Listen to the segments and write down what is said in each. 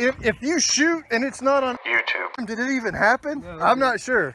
if, if you shoot and it's not on YouTube. did it even happen? No, I'm didn't. not sure.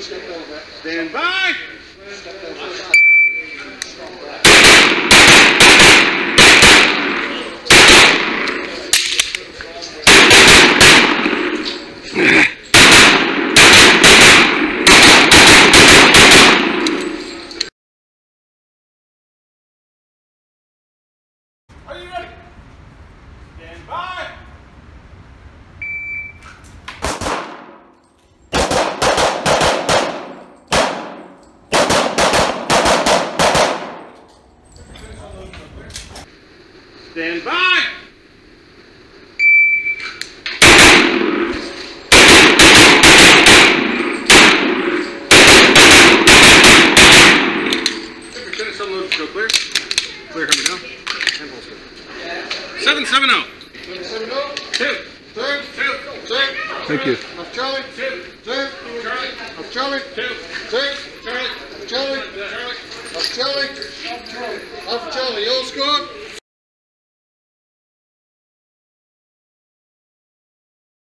Stand by. Are you ready? Stand by. Stand by! Go clear. Clear him now. And holster. Seven seven zero. Seven seven zero. Two. Two. Two. Two. Thank you. Off Charlie. Two. Two. Charlie. Off Charlie. Two. Two. Charlie. Off Charlie. Charlie. Off Charlie. Of Charlie. Score.